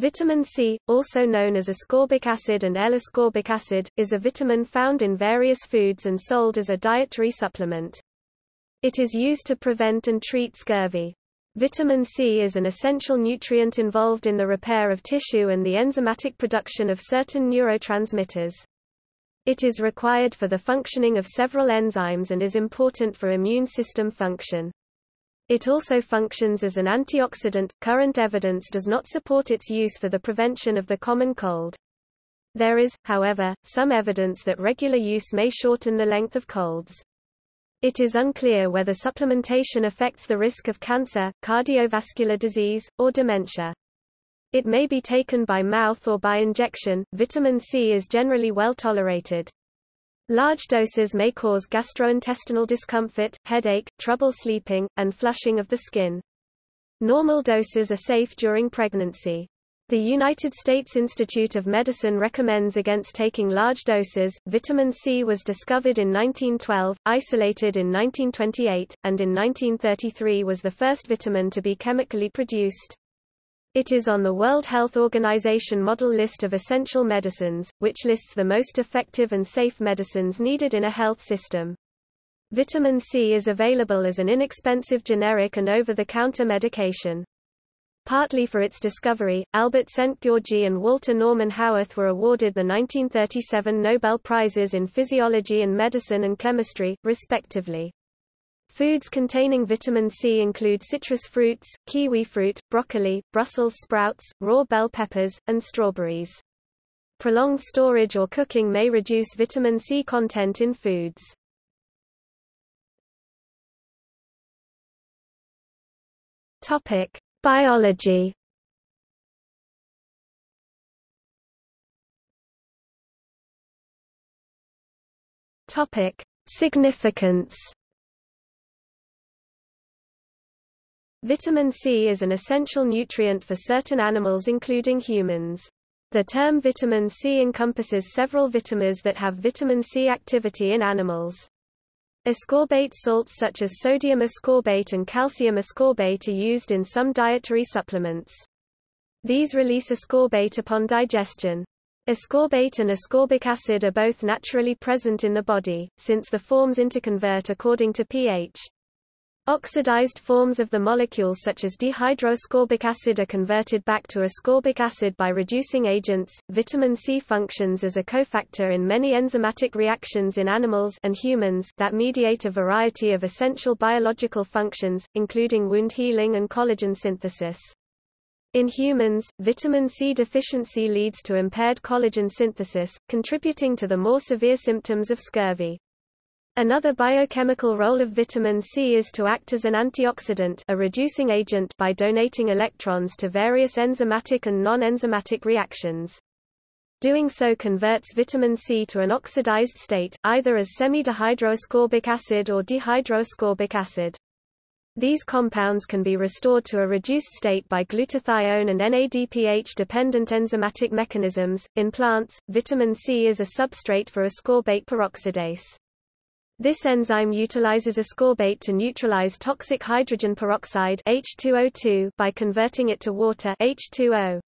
Vitamin C, also known as ascorbic acid and L-ascorbic acid, is a vitamin found in various foods and sold as a dietary supplement. It is used to prevent and treat scurvy. Vitamin C is an essential nutrient involved in the repair of tissue and the enzymatic production of certain neurotransmitters. It is required for the functioning of several enzymes and is important for immune system function. It also functions as an antioxidant. Current evidence does not support its use for the prevention of the common cold. There is, however, some evidence that regular use may shorten the length of colds. It is unclear whether supplementation affects the risk of cancer, cardiovascular disease, or dementia. It may be taken by mouth or by injection. Vitamin C is generally well tolerated. Large doses may cause gastrointestinal discomfort, headache, trouble sleeping, and flushing of the skin. Normal doses are safe during pregnancy. The United States Institute of Medicine recommends against taking large doses. Vitamin C was discovered in 1912, isolated in 1928, and in 1933 was the first vitamin to be chemically produced. It is on the World Health Organization model list of essential medicines, which lists the most effective and safe medicines needed in a health system. Vitamin C is available as an inexpensive generic and over-the-counter medication. Partly for its discovery, Albert Szent-Györgyi and Walter Norman Haworth were awarded the 1937 Nobel Prizes in Physiology and Medicine and Chemistry, respectively. Foods containing vitamin C include citrus fruits, kiwi fruit, broccoli, Brussels sprouts, raw bell peppers, and strawberries. Prolonged storage or cooking may reduce vitamin C content in foods. Topic: Biology. Topic: Significance. Vitamin C is an essential nutrient for certain animals including humans. The term vitamin C encompasses several vitamins that have vitamin C activity in animals. Ascorbate salts such as sodium ascorbate and calcium ascorbate are used in some dietary supplements. These release ascorbate upon digestion. Ascorbate and ascorbic acid are both naturally present in the body, since the forms interconvert according to pH. Oxidized forms of the molecule such as dehydroascorbic acid are converted back to ascorbic acid by reducing agents. Vitamin C functions as a cofactor in many enzymatic reactions in animals and humans that mediate a variety of essential biological functions, including wound healing and collagen synthesis. In humans, vitamin C deficiency leads to impaired collagen synthesis, contributing to the more severe symptoms of scurvy. Another biochemical role of vitamin C is to act as an antioxidant a reducing agent by donating electrons to various enzymatic and non-enzymatic reactions. Doing so converts vitamin C to an oxidized state, either as semi-dehydroascorbic acid or dehydroascorbic acid. These compounds can be restored to a reduced state by glutathione and NADPH-dependent enzymatic mechanisms. In plants, vitamin C is a substrate for ascorbate peroxidase. This enzyme utilizes ascorbate to neutralize toxic hydrogen peroxide H2O2 by converting it to water H2O.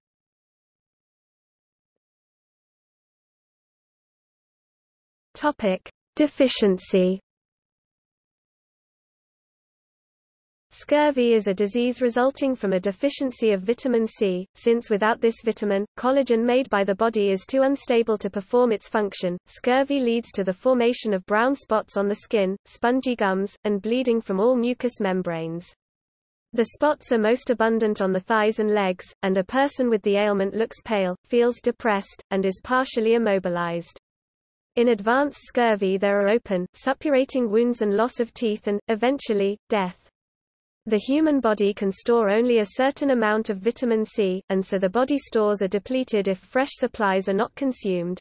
Topic: Deficiency Scurvy is a disease resulting from a deficiency of vitamin C, since without this vitamin, collagen made by the body is too unstable to perform its function. Scurvy leads to the formation of brown spots on the skin, spongy gums, and bleeding from all mucous membranes. The spots are most abundant on the thighs and legs, and a person with the ailment looks pale, feels depressed, and is partially immobilized. In advanced scurvy there are open, suppurating wounds and loss of teeth and, eventually, death. The human body can store only a certain amount of vitamin C, and so the body stores are depleted if fresh supplies are not consumed.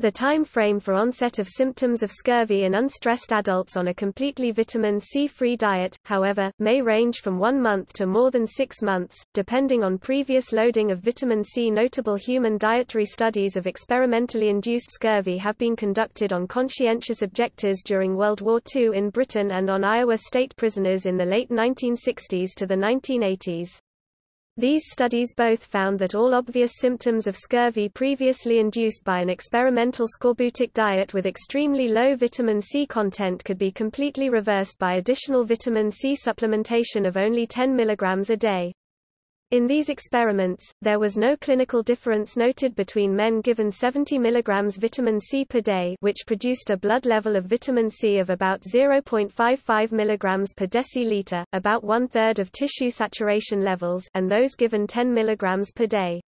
The time frame for onset of symptoms of scurvy in unstressed adults on a completely vitamin C-free diet, however, may range from one month to more than six months, depending on previous loading of vitamin C. Notable human dietary studies of experimentally induced scurvy have been conducted on conscientious objectors during World War II in Britain and on Iowa state prisoners in the late 1960s to the 1980s. These studies both found that all obvious symptoms of scurvy previously induced by an experimental scorbutic diet with extremely low vitamin C content could be completely reversed by additional vitamin C supplementation of only 10 mg a day. In these experiments, there was no clinical difference noted between men given 70 mg vitamin C per day which produced a blood level of vitamin C of about 0.55 mg per deciliter, about one-third of tissue saturation levels and those given 10 mg per day.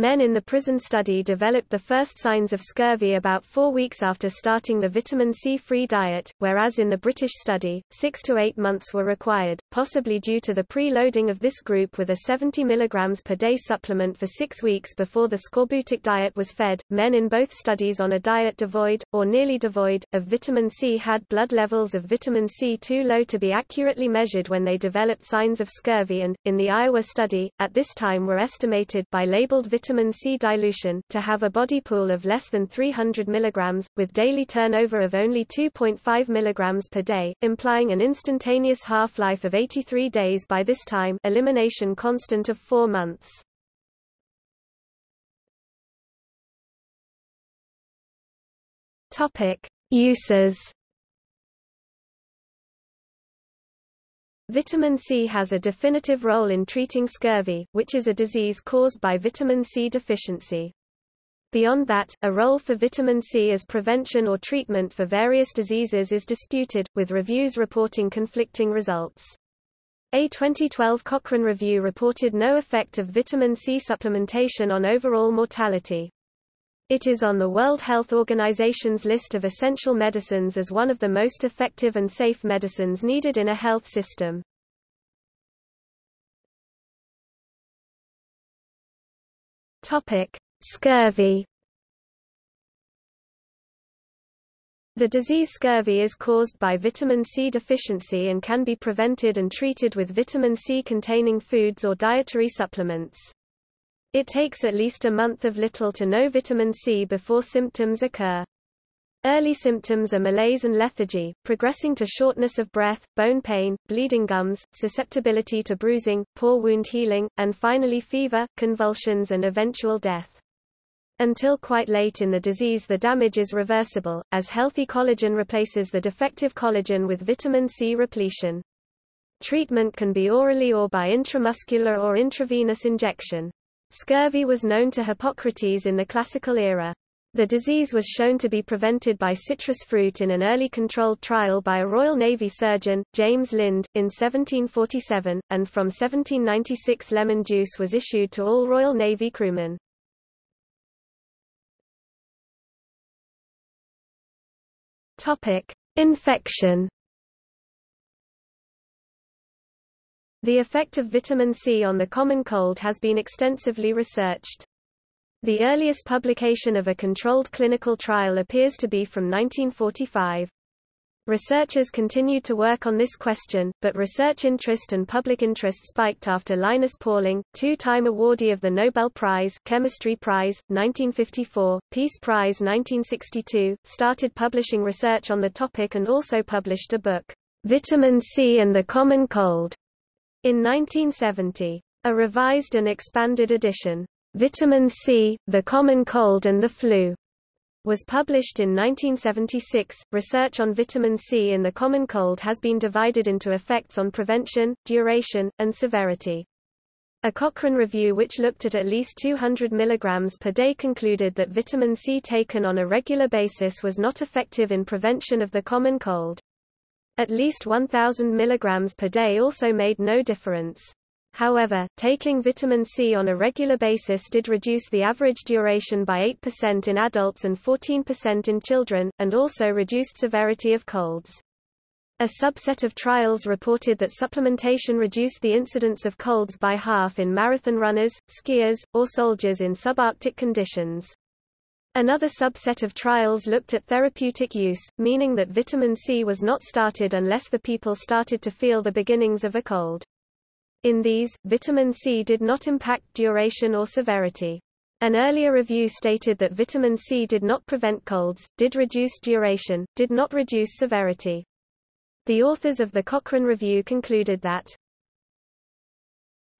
Men in the prison study developed the first signs of scurvy about four weeks after starting the vitamin C-free diet, whereas in the British study, six to eight months were required, possibly due to the pre-loading of this group with a 70 mg per day supplement for six weeks before the scorbutic diet was fed. Men in both studies on a diet devoid, or nearly devoid, of vitamin C had blood levels of vitamin C too low to be accurately measured when they developed signs of scurvy and, in the Iowa study, at this time were estimated by labeled vitamin C dilution to have a body pool of less than 300 mg, with daily turnover of only 2.5 mg per day, implying an instantaneous half-life of 83 days by this time elimination constant of 4 months. Uses Vitamin C has a definitive role in treating scurvy, which is a disease caused by vitamin C deficiency. Beyond that, a role for vitamin C as prevention or treatment for various diseases is disputed, with reviews reporting conflicting results. A 2012 Cochrane review reported no effect of vitamin C supplementation on overall mortality. It is on the World Health Organization's list of essential medicines as one of the most effective and safe medicines needed in a health system. Topic: Scurvy. The disease scurvy is caused by vitamin C deficiency and can be prevented and treated with vitamin C containing foods or dietary supplements. It takes at least a month of little to no vitamin C before symptoms occur. Early symptoms are malaise and lethargy, progressing to shortness of breath, bone pain, bleeding gums, susceptibility to bruising, poor wound healing, and finally fever, convulsions and eventual death. Until quite late in the disease the damage is reversible, as healthy collagen replaces the defective collagen with vitamin C repletion. Treatment can be orally or by intramuscular or intravenous injection. Scurvy was known to Hippocrates in the classical era. The disease was shown to be prevented by citrus fruit in an early controlled trial by a Royal Navy surgeon, James Lind, in 1747, and from 1796 lemon juice was issued to all Royal Navy crewmen. Infection The effect of vitamin C on the common cold has been extensively researched. The earliest publication of a controlled clinical trial appears to be from 1945. Researchers continued to work on this question, but research interest and public interest spiked after Linus Pauling, two-time awardee of the Nobel Prize Chemistry Prize, 1954, Peace Prize 1962, started publishing research on the topic and also published a book, Vitamin C and the Common Cold, in 1970, a revised and expanded edition, Vitamin C, the Common Cold and the Flu, was published in 1976. Research on vitamin C in the common cold has been divided into effects on prevention, duration, and severity. A Cochrane review which looked at at least 200 mg per day concluded that vitamin C taken on a regular basis was not effective in prevention of the common cold. At least 1,000 mg per day also made no difference. However, taking vitamin C on a regular basis did reduce the average duration by 8% in adults and 14% in children, and also reduced severity of colds. A subset of trials reported that supplementation reduced the incidence of colds by half in marathon runners, skiers, or soldiers in subarctic conditions. Another subset of trials looked at therapeutic use, meaning that vitamin C was not started unless the people started to feel the beginnings of a cold. In these, vitamin C did not impact duration or severity. An earlier review stated that vitamin C did not prevent colds, did reduce duration, did not reduce severity. The authors of the Cochrane Review concluded that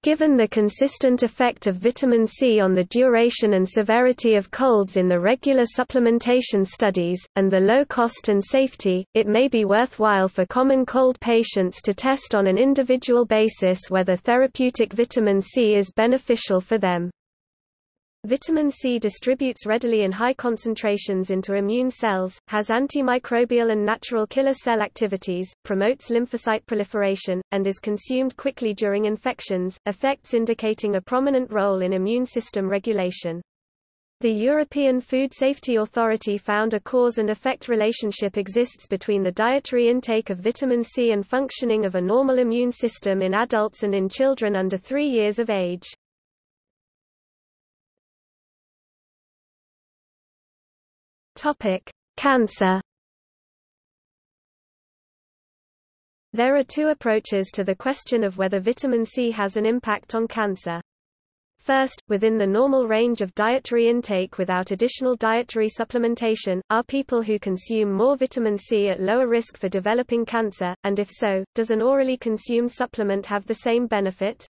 Given the consistent effect of vitamin C on the duration and severity of colds in the regular supplementation studies, and the low cost and safety, it may be worthwhile for common cold patients to test on an individual basis whether therapeutic vitamin C is beneficial for them. Vitamin C distributes readily in high concentrations into immune cells, has antimicrobial and natural killer cell activities, promotes lymphocyte proliferation, and is consumed quickly during infections, effects indicating a prominent role in immune system regulation. The European Food Safety Authority found a cause and effect relationship exists between the dietary intake of vitamin C and functioning of a normal immune system in adults and in children under 3 years of age. Topic: Cancer. There are two approaches to the question of whether vitamin C has an impact on cancer. First, within the normal range of dietary intake without additional dietary supplementation, are people who consume more vitamin C at lower risk for developing cancer, and if so, does an orally consumed supplement have the same benefit?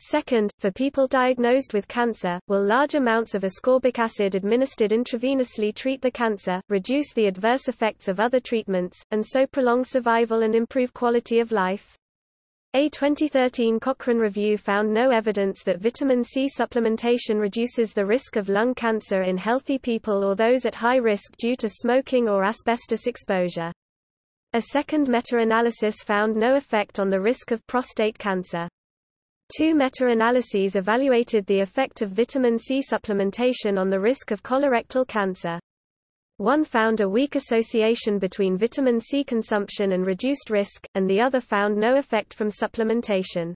Second, for people diagnosed with cancer, will large amounts of ascorbic acid administered intravenously treat the cancer, reduce the adverse effects of other treatments, and so prolong survival and improve quality of life? A 2013 Cochrane review found no evidence that vitamin C supplementation reduces the risk of lung cancer in healthy people or those at high risk due to smoking or asbestos exposure. A second meta-analysis found no effect on the risk of prostate cancer. Two meta-analyses evaluated the effect of vitamin C supplementation on the risk of colorectal cancer. One found a weak association between vitamin C consumption and reduced risk, and the other found no effect from supplementation.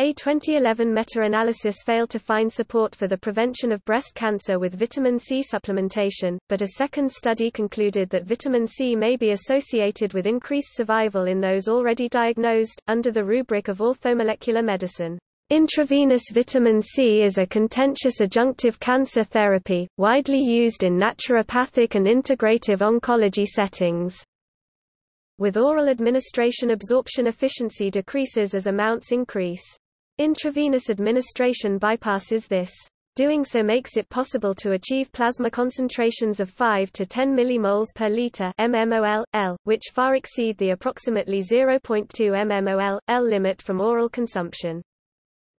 A 2011 meta-analysis failed to find support for the prevention of breast cancer with vitamin C supplementation, but a second study concluded that vitamin C may be associated with increased survival in those already diagnosed, under the rubric of orthomolecular medicine. Intravenous vitamin C is a contentious adjunctive cancer therapy, widely used in naturopathic and integrative oncology settings. With oral administration absorption efficiency decreases as amounts increase. Intravenous administration bypasses this. Doing so makes it possible to achieve plasma concentrations of 5 to 10 millimoles per liter mmol, L, which far exceed the approximately 0.2 mmol, L limit from oral consumption.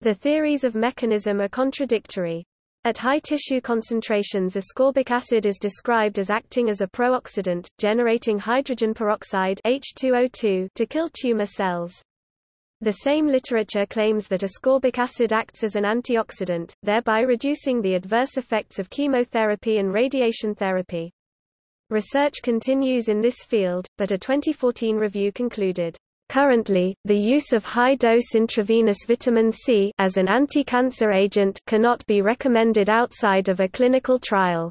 The theories of mechanism are contradictory. At high tissue concentrations ascorbic acid is described as acting as a prooxidant, generating hydrogen peroxide H2O2 to kill tumor cells. The same literature claims that ascorbic acid acts as an antioxidant, thereby reducing the adverse effects of chemotherapy and radiation therapy. Research continues in this field, but a 2014 review concluded, Currently, the use of high-dose intravenous vitamin C as an anti-cancer agent cannot be recommended outside of a clinical trial.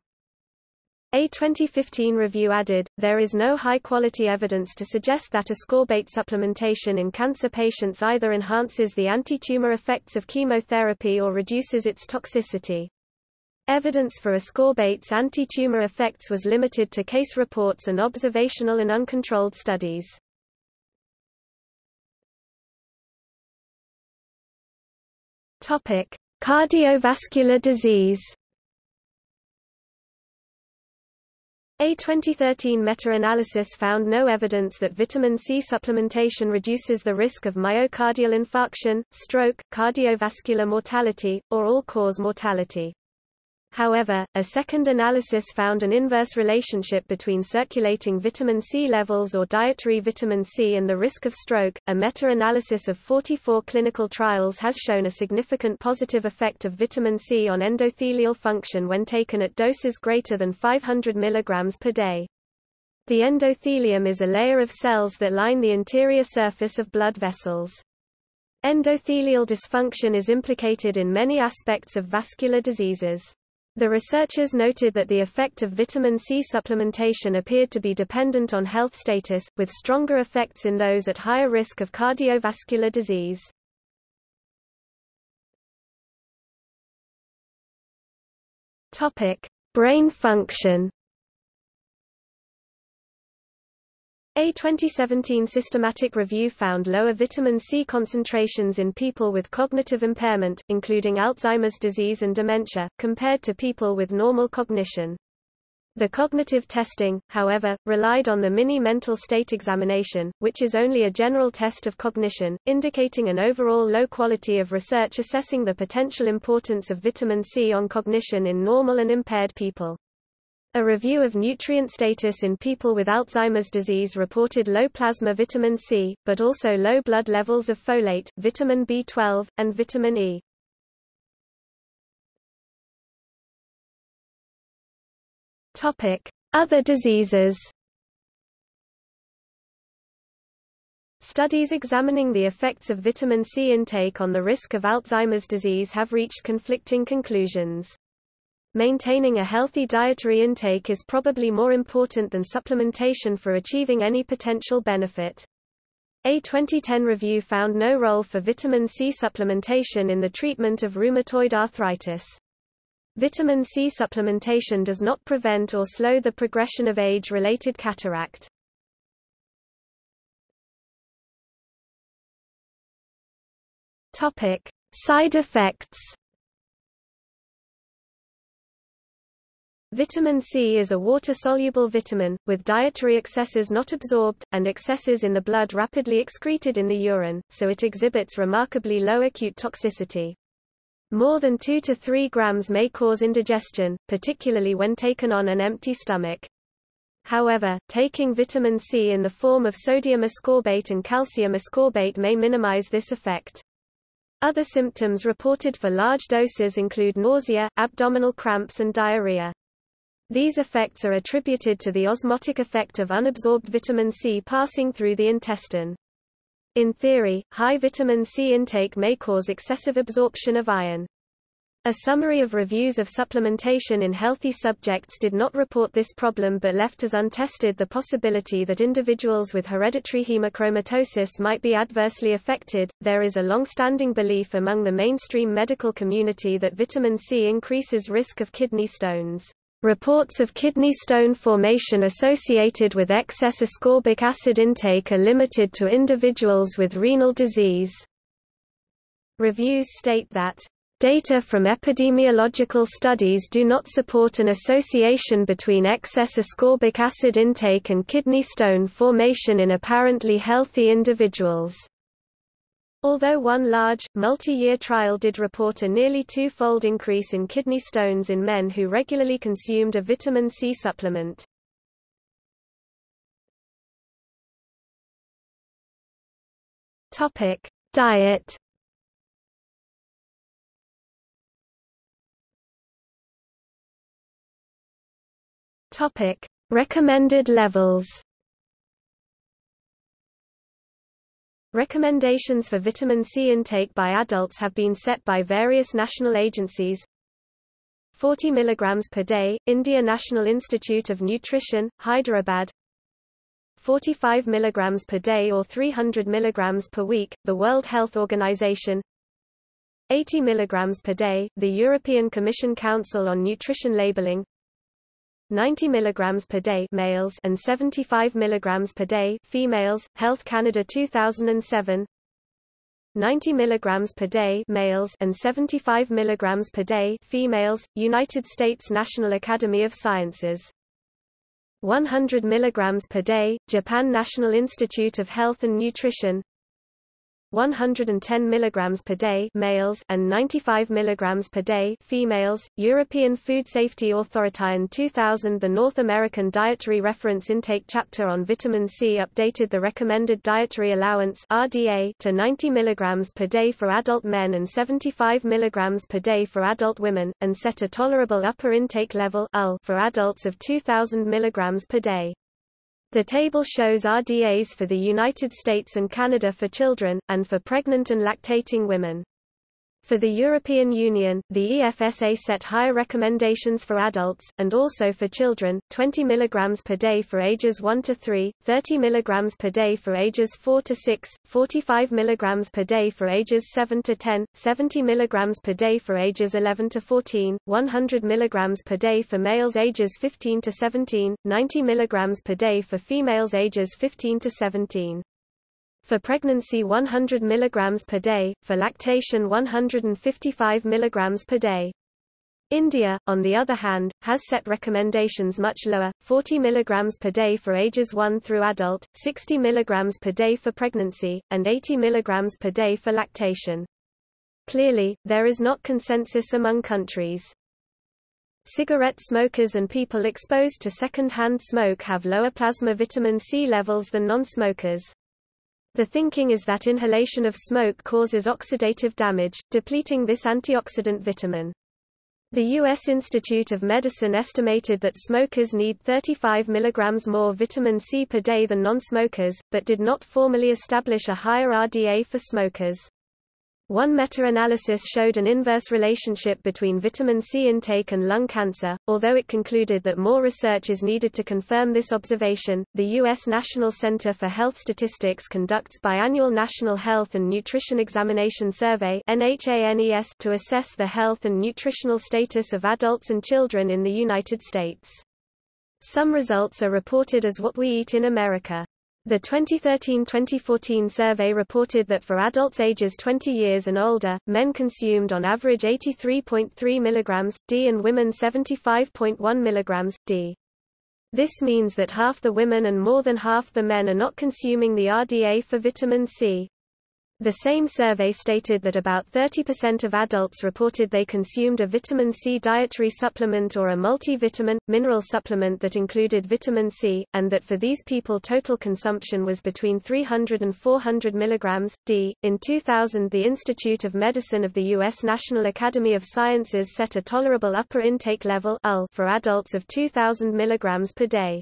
A 2015 review added, there is no high-quality evidence to suggest that ascorbate supplementation in cancer patients either enhances the anti-tumor effects of chemotherapy or reduces its toxicity. Evidence for ascorbate's anti-tumor effects was limited to case reports and observational and uncontrolled studies. Cardiovascular disease A 2013 meta-analysis found no evidence that vitamin C supplementation reduces the risk of myocardial infarction, stroke, cardiovascular mortality, or all-cause mortality. However, a second analysis found an inverse relationship between circulating vitamin C levels or dietary vitamin C and the risk of stroke. A meta analysis of 44 clinical trials has shown a significant positive effect of vitamin C on endothelial function when taken at doses greater than 500 mg per day. The endothelium is a layer of cells that line the interior surface of blood vessels. Endothelial dysfunction is implicated in many aspects of vascular diseases. The researchers noted that the effect of vitamin C supplementation appeared to be dependent on health status, with stronger effects in those at higher risk of cardiovascular disease. Topic: Brain function. A 2017 systematic review found lower vitamin C concentrations in people with cognitive impairment, including Alzheimer's disease and dementia, compared to people with normal cognition. The cognitive testing, however, relied on the mini mental state examination, which is only a general test of cognition, indicating an overall low quality of research assessing the potential importance of vitamin C on cognition in normal and impaired people. A review of nutrient status in people with Alzheimer's disease reported low plasma vitamin C, but also low blood levels of folate, vitamin B12, and vitamin E. Topic: Other diseases. Studies examining the effects of vitamin C intake on the risk of Alzheimer's disease have reached conflicting conclusions. Maintaining a healthy dietary intake is probably more important than supplementation for achieving any potential benefit. A 2010 review found no role for vitamin C supplementation in the treatment of rheumatoid arthritis. Vitamin C supplementation does not prevent or slow the progression of age-related cataract. Topic: Side effects Vitamin C is a water-soluble vitamin, with dietary excesses not absorbed, and excesses in the blood rapidly excreted in the urine, so it exhibits remarkably low acute toxicity. More than 2 to 3 grams may cause indigestion, particularly when taken on an empty stomach. However, taking vitamin C in the form of sodium ascorbate and calcium ascorbate may minimize this effect. Other symptoms reported for large doses include nausea, abdominal cramps and diarrhea. These effects are attributed to the osmotic effect of unabsorbed vitamin C passing through the intestine. In theory, high vitamin C intake may cause excessive absorption of iron. A summary of reviews of supplementation in healthy subjects did not report this problem but left as untested the possibility that individuals with hereditary hemochromatosis might be adversely affected. There is a long-standing belief among the mainstream medical community that vitamin C increases risk of kidney stones. Reports of kidney stone formation associated with excess ascorbic acid intake are limited to individuals with renal disease. Reviews state that Data from epidemiological studies do not support an association between excess ascorbic acid intake and kidney stone formation in apparently healthy individuals. Although one large, multi-year trial did report a nearly two-fold increase in kidney stones in men who regularly consumed a vitamin C supplement. Topic: Diet. Topic: Recommended levels. Recommendations for vitamin C intake by adults have been set by various national agencies. 40 mg per day, India National Institute of Nutrition, Hyderabad. 45 mg per day or 300 mg per week, the World Health Organization. 80 mg per day, the European Commission Council on Nutrition Labeling 90 mg per day males and 75 mg per day females Health Canada 2007 90 mg per day males and 75 mg per day females United States National Academy of Sciences. 100 mg per day Japan National Institute of Health and Nutrition 110 mg per day males and 95 mg per day females. European Food Safety Authority in 2000 The North American Dietary Reference Intake chapter on vitamin C updated the recommended dietary allowance RDA to 90 mg per day for adult men and 75 mg per day for adult women, and set a tolerable upper intake level for adults of 2000 mg per day. The table shows RDAs for the United States and Canada for children, and for pregnant and lactating women. For the European Union, the EFSA set higher recommendations for adults, and also for children, 20 mg per day for ages 1 to 3, 30 mg per day for ages 4 to 6, 45 mg per day for ages 7 to 10, 70 mg per day for ages 11 to 14, 100 mg per day for males ages 15 to 17, 90 mg per day for females ages 15 to 17. For pregnancy 100 mg per day, for lactation 155 mg per day. India, on the other hand, has set recommendations much lower, 40 mg per day for ages 1 through adult, 60 mg per day for pregnancy, and 80 mg per day for lactation. Clearly, there is not consensus among countries. Cigarette smokers and people exposed to second-hand smoke have lower plasma vitamin C levels than non-smokers. The thinking is that inhalation of smoke causes oxidative damage, depleting this antioxidant vitamin. The U.S. Institute of Medicine estimated that smokers need 35 mg more vitamin C per day than non-smokers, but did not formally establish a higher RDA for smokers. One meta-analysis showed an inverse relationship between vitamin C intake and lung cancer, although it concluded that more research is needed to confirm this observation. The U.S. National Center for Health Statistics conducts biannual National Health and Nutrition Examination Survey (NHANES) to assess the health and nutritional status of adults and children in the United States. Some results are reported as what we eat in America. The 2013-2014 survey reported that for adults ages 20 years and older, men consumed on average 83.3 mg, D and women 75.1 mg, D. This means that half the women and more than half the men are not consuming the RDA for vitamin C. The same survey stated that about 30% of adults reported they consumed a vitamin C dietary supplement or a multivitamin, mineral supplement that included vitamin C, and that for these people total consumption was between 300 and 400 mg, d. In 2000 the Institute of Medicine of the U.S. National Academy of Sciences set a tolerable upper intake level for adults of 2,000 mg per day.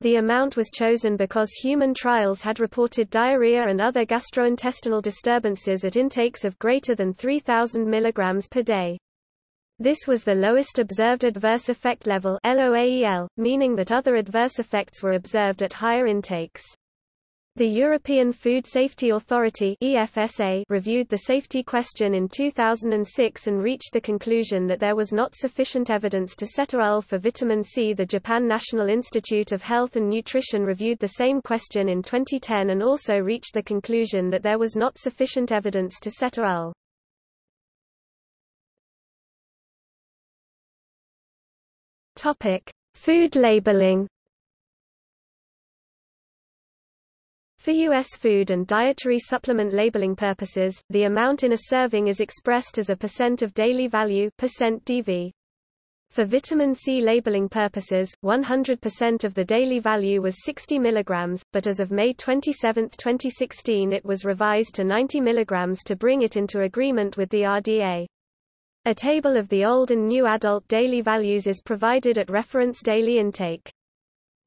The amount was chosen because human trials had reported diarrhea and other gastrointestinal disturbances at intakes of greater than 3,000 mg per day. This was the lowest observed adverse effect level LOAEL, meaning that other adverse effects were observed at higher intakes. The European Food Safety Authority EFSA reviewed the safety question in 2006 and reached the conclusion that there was not sufficient evidence to set a UL for vitamin C. The Japan National Institute of Health and Nutrition reviewed the same question in 2010 and also reached the conclusion that there was not sufficient evidence to set a UL. Topic: Food labeling For U.S. food and dietary supplement labeling purposes, the amount in a serving is expressed as a percent of daily value percent DV. For vitamin C labeling purposes, 100% of the daily value was 60 mg, but as of May 27, 2016 it was revised to 90 mg to bring it into agreement with the RDA. A table of the old and new adult daily values is provided at reference daily intake.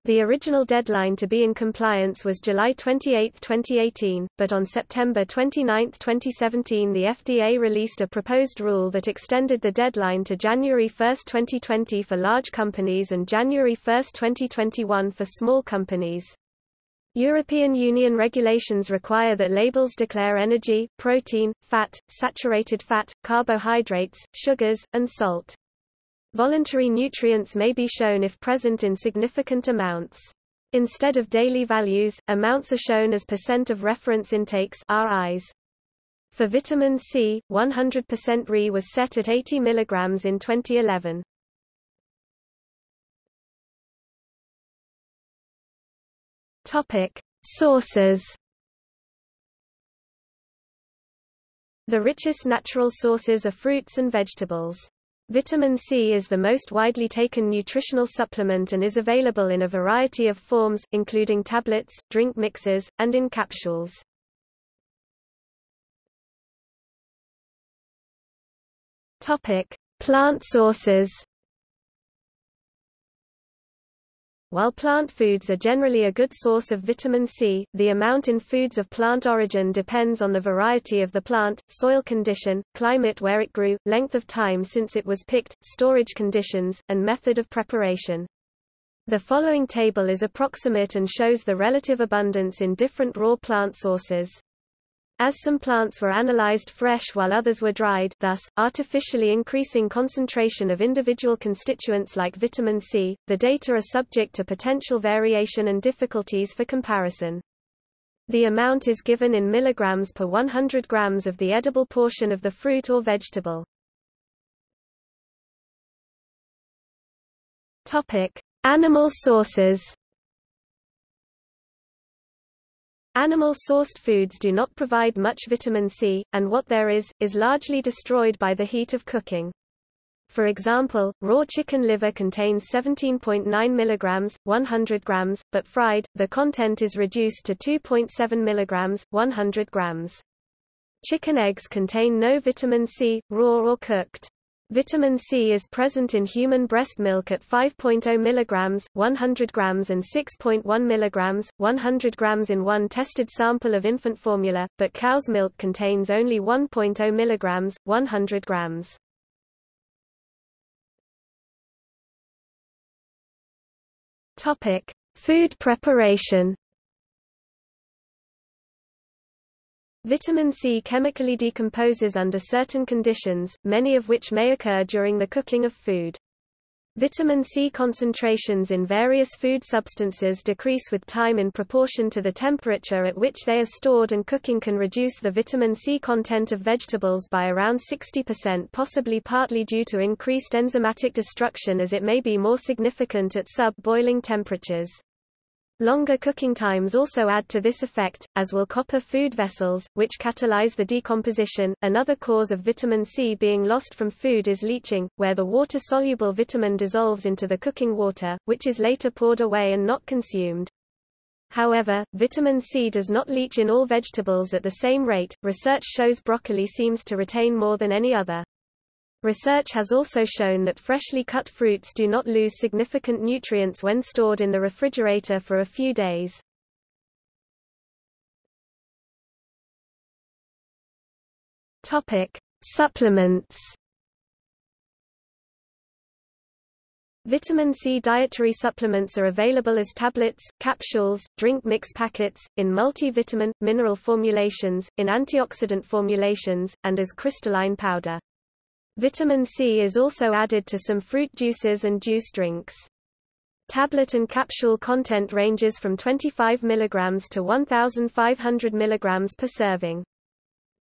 The original deadline to be in compliance was July 28, 2018, but on September 29, 2017 the FDA released a proposed rule that extended the deadline to January 1, 2020 for large companies and January 1, 2021 for small companies. European Union regulations require that labels declare energy, protein, fat, saturated fat, carbohydrates, sugars, and salt. Voluntary nutrients may be shown if present in significant amounts. Instead of daily values, amounts are shown as percent of reference intakes RIs. For vitamin C, 100% Re was set at 80 mg in 2011. Topic: Sources. The richest natural sources are fruits and vegetables. Vitamin C is the most widely taken nutritional supplement and is available in a variety of forms, including tablets, drink mixes, and in capsules. Topic: Plant sources. While plant foods are generally a good source of vitamin C, the amount in foods of plant origin depends on the variety of the plant, soil condition, climate where it grew, length of time since it was picked, storage conditions, and method of preparation. The following table is approximate and shows the relative abundance in different raw plant sources. As some plants were analyzed fresh while others were dried thus, artificially increasing concentration of individual constituents like vitamin C, the data are subject to potential variation and difficulties for comparison. The amount is given in milligrams per 100 grams of the edible portion of the fruit or vegetable. Animal sources Animal-sourced foods do not provide much vitamin C, and what there is, is largely destroyed by the heat of cooking. For example, raw chicken liver contains 17.9 mg, 100 grams, but fried, the content is reduced to 2.7 mg, 100 grams. Chicken eggs contain no vitamin C, raw or cooked. Vitamin C is present in human breast milk at 5.0 mg, 100 grams and 6.1 mg, 100 grams in one tested sample of infant formula, but cow's milk contains only 1.0 mg, 100 grams. Topic: Food preparation. Vitamin C chemically decomposes under certain conditions, many of which may occur during the cooking of food. Vitamin C concentrations in various food substances decrease with time in proportion to the temperature at which they are stored and cooking can reduce the vitamin C content of vegetables by around 60% possibly partly due to increased enzymatic destruction as it may be more significant at sub-boiling temperatures. Longer cooking times also add to this effect, as will copper food vessels, which catalyze the decomposition. Another cause of vitamin C being lost from food is leaching, where the water-soluble vitamin dissolves into the cooking water, which is later poured away and not consumed. However, vitamin C does not leach in all vegetables at the same rate. Research shows broccoli seems to retain more than any other. Research has also shown that freshly cut fruits do not lose significant nutrients when stored in the refrigerator for a few days. Topic: Supplements. Vitamin C dietary supplements are available as tablets, capsules, drink mix packets, in multivitamin, mineral formulations, in antioxidant formulations, and as crystalline powder. Vitamin C is also added to some fruit juices and juice drinks. Tablet and capsule content ranges from 25 mg to 1,500 mg per serving.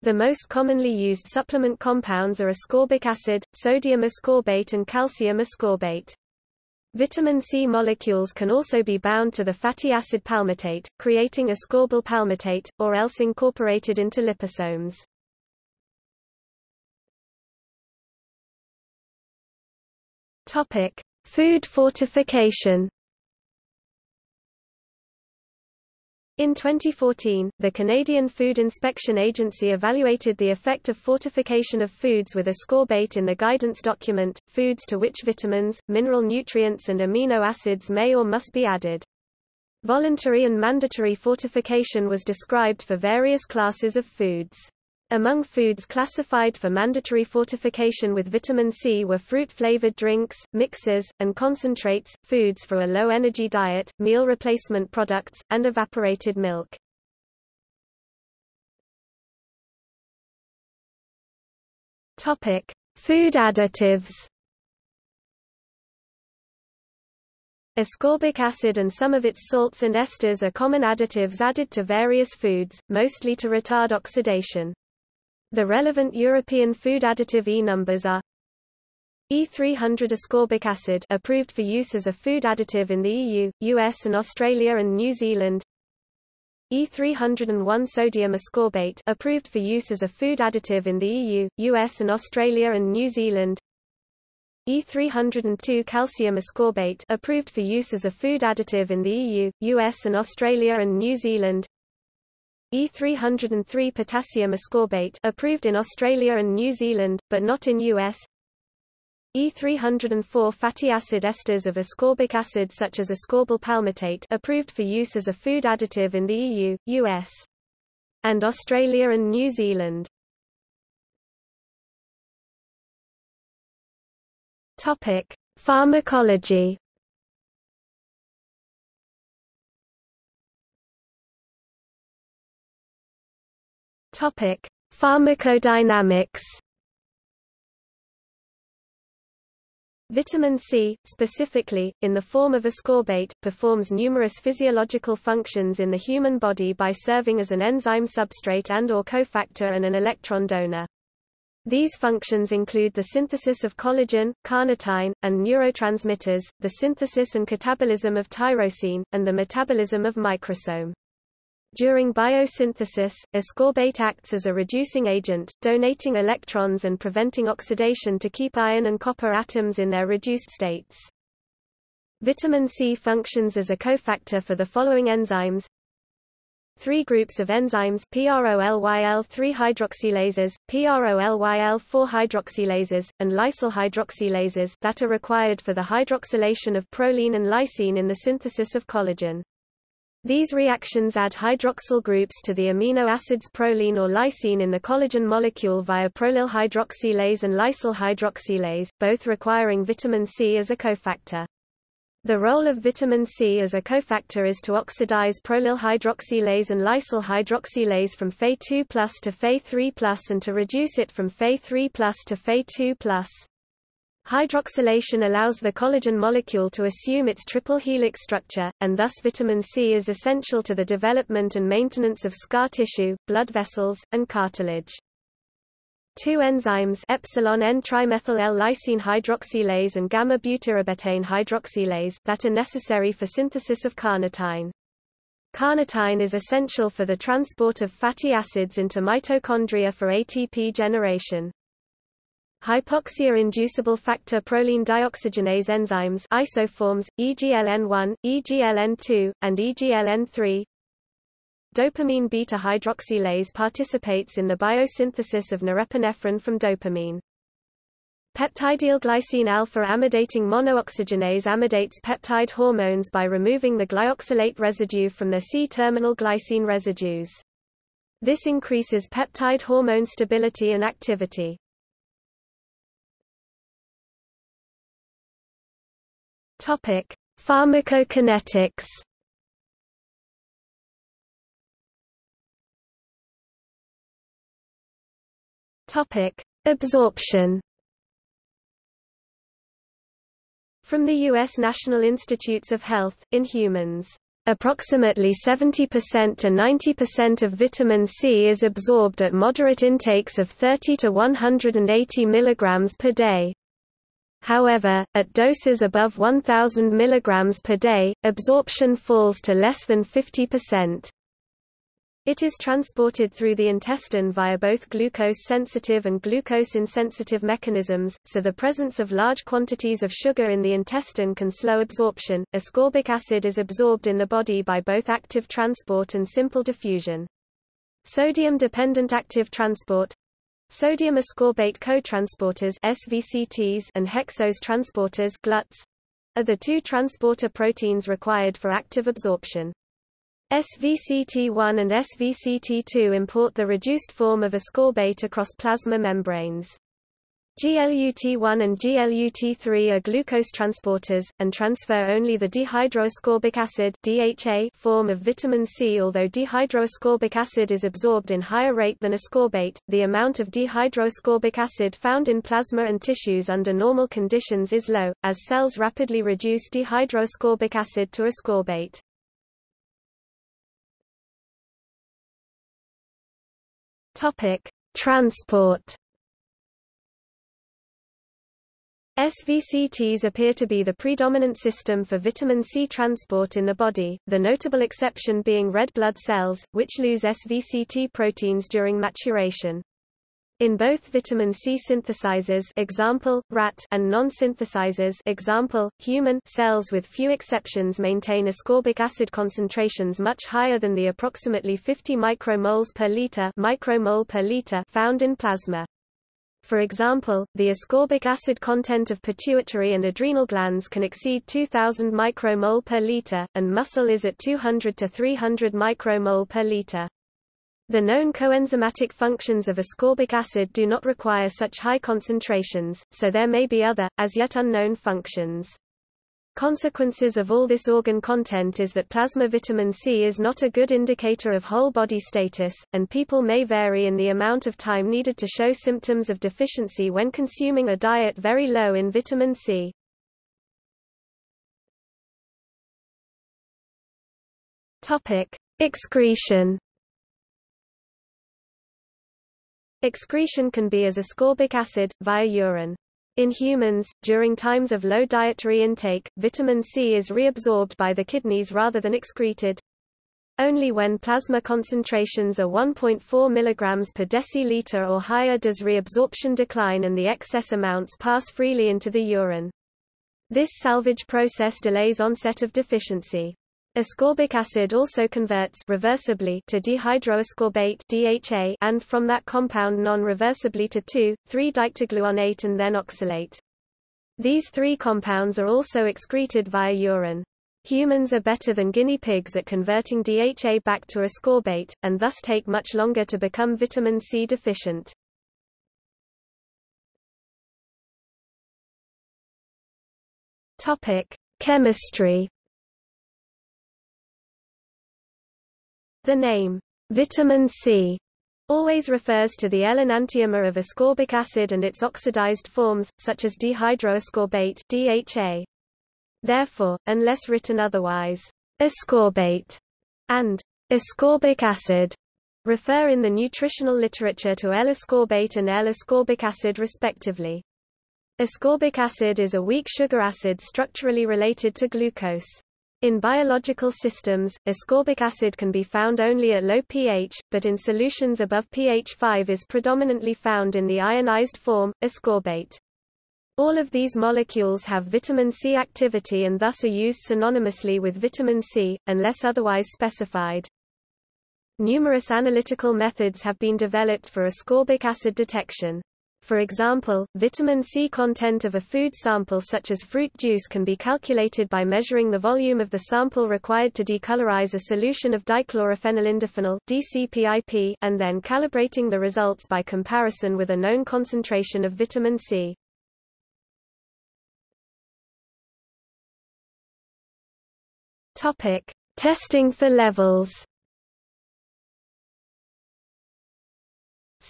The most commonly used supplement compounds are ascorbic acid, sodium ascorbate and calcium ascorbate. Vitamin C molecules can also be bound to the fatty acid palmitate, creating ascorbyl palmitate, or else incorporated into liposomes. Topic: Food fortification. In 2014, the Canadian Food Inspection Agency evaluated the effect of fortification of foods with ascorbate in the guidance document, foods to which vitamins, mineral nutrients and amino acids may or must be added. Voluntary and mandatory fortification was described for various classes of foods. Among foods classified for mandatory fortification with vitamin C were fruit-flavored drinks, mixes, and concentrates, foods for a low-energy diet, meal replacement products, and evaporated milk. Topic: Food additives. Ascorbic acid and some of its salts and esters are common additives added to various foods, mostly to retard oxidation. The relevant European food additive E numbers are E300 ascorbic acid approved for use as a food additive in the EU, US and Australia and New Zealand. E301 sodium ascorbate approved for use as a food additive in the EU, US and Australia and New Zealand. E302 calcium ascorbate approved for use as a food additive in the EU, US and Australia and New Zealand. E303 potassium ascorbate approved in Australia and New Zealand, but not in US. E304 fatty acid esters of ascorbic acid such as ascorbyl palmitate approved for use as a food additive in the EU, US, and Australia and New Zealand. Topic: Pharmacology. Topic: Pharmacodynamics. Vitamin C, specifically, in the form of ascorbate, performs numerous physiological functions in the human body by serving as an enzyme substrate and or cofactor and an electron donor. These functions include the synthesis of collagen, carnitine, and neurotransmitters, the synthesis and catabolism of tyrosine, and the metabolism of microsome. During biosynthesis, ascorbate acts as a reducing agent, donating electrons and preventing oxidation to keep iron and copper atoms in their reduced states. Vitamin C functions as a cofactor for the following enzymes. Three groups of enzymes PROLYL3 hydroxylases, PROLYL4 hydroxylases, and lysyl hydroxylases that are required for the hydroxylation of proline and lysine in the synthesis of collagen. These reactions add hydroxyl groups to the amino acids proline or lysine in the collagen molecule via prolyl hydroxylase and lysyl hydroxylase, both requiring vitamin C as a cofactor. The role of vitamin C as a cofactor is to oxidize prolyl hydroxylase and lysyl hydroxylase from Fe2+ to Fe3+ and to reduce it from Fe3+ to Fe2+. Hydroxylation allows the collagen molecule to assume its triple helix structure, and thus vitamin C is essential to the development and maintenance of scar tissue, blood vessels, and cartilage. Two enzymes epsilon N-trimethyl L-lysine hydroxylase and gamma-butyrobetaine hydroxylase that are necessary for synthesis of carnitine. Carnitine is essential for the transport of fatty acids into mitochondria for ATP generation. Hypoxia-inducible factor proline dioxygenase enzymes isoforms, EGLN1, EGLN2, and EGLN3 Dopamine beta-hydroxylase participates in the biosynthesis of norepinephrine from dopamine. Peptidylglycine alpha amidating monooxygenase amidates peptide hormones by removing the glyoxylate residue from the C-terminal glycine residues. This increases peptide hormone stability and activity. Topic: Pharmacokinetics. Topic: Absorption. From the U.S. National Institutes of Health, in humans, approximately 70% to 90% of vitamin C is absorbed at moderate intakes of 30 to 180 mg per day. However, at doses above 1000 mg per day, absorption falls to less than 50%. It is transported through the intestine via both glucose-sensitive and glucose-insensitive mechanisms, so the presence of large quantities of sugar in the intestine can slow absorption. Ascorbic acid is absorbed in the body by both active transport and simple diffusion. Sodium-dependent active transport Sodium ascorbate cotransporters SVCTs and hexose transporters GLUTs are the two transporter proteins required for active absorption. SVCT1 and SVCT2 import the reduced form of ascorbate across plasma membranes. GLUT1 and GLUT3 are glucose transporters, and transfer only the dehydroascorbic acid DHA form of vitamin C. Although dehydroascorbic acid is absorbed in higher rate than ascorbate, the amount of dehydroascorbic acid found in plasma and tissues under normal conditions is low, as cells rapidly reduce dehydroascorbic acid to ascorbate. Transport SVCTs appear to be the predominant system for vitamin C transport in the body, the notable exception being red blood cells, which lose SVCT proteins during maturation. In both vitamin C synthesizers example, rat and non-synthesizers example, human cells with few exceptions maintain ascorbic acid concentrations much higher than the approximately 50 micromoles per liter, micromole per liter found in plasma. For example, the ascorbic acid content of pituitary and adrenal glands can exceed 2000 micromole per liter, and muscle is at 200 to 300 micromole per liter. The known coenzymatic functions of ascorbic acid do not require such high concentrations, so there may be other, as yet unknown functions. Consequences of all this organ content is that plasma vitamin C is not a good indicator of whole body status, and people may vary in the amount of time needed to show symptoms of deficiency when consuming a diet very low in vitamin C. Topic: Excretion. Excretion can be as ascorbic acid, via urine. In humans, during times of low dietary intake, vitamin C is reabsorbed by the kidneys rather than excreted. Only when plasma concentrations are 1.4 mg per deciliter or higher does reabsorption decline and the excess amounts pass freely into the urine. This salvage process delays onset of deficiency. Ascorbic acid also converts reversibly to dehydroascorbate DHA and from that compound non-reversibly to 2,3-diketogulonate and then oxalate. These three compounds are also excreted via urine. Humans are better than guinea pigs at converting DHA back to ascorbate, and thus take much longer to become vitamin C deficient. Chemistry The name, vitamin C, always refers to the L-enantiomer of ascorbic acid and its oxidized forms, such as dehydroascorbate DHA. Therefore, unless written otherwise, ascorbate and ascorbic acid refer in the nutritional literature to L-ascorbate and L-ascorbic acid respectively. Ascorbic acid is a weak sugar acid structurally related to glucose. In biological systems, ascorbic acid can be found only at low pH, but in solutions above pH 5 is predominantly found in the ionized form, ascorbate. All of these molecules have vitamin C activity and thus are used synonymously with vitamin C, unless otherwise specified. Numerous analytical methods have been developed for ascorbic acid detection. For example, vitamin C content of a food sample such as fruit juice can be calculated by measuring the volume of the sample required to decolorize a solution of dichlorophenolindophenol DCPIP and then calibrating the results by comparison with a known concentration of vitamin C. Topic: Testing for levels.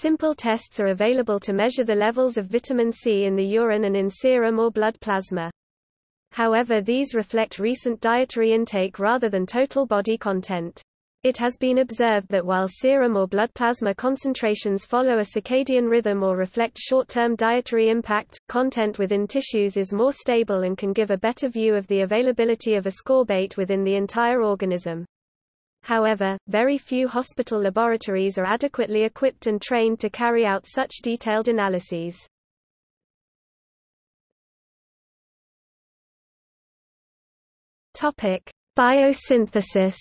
Simple tests are available to measure the levels of vitamin C in the urine and in serum or blood plasma. However these reflect recent dietary intake rather than total body content. It has been observed that while serum or blood plasma concentrations follow a circadian rhythm or reflect short-term dietary impact, content within tissues is more stable and can give a better view of the availability of ascorbate within the entire organism. However, very few hospital laboratories are adequately equipped and trained to carry out such detailed analyses. Topic: Biosynthesis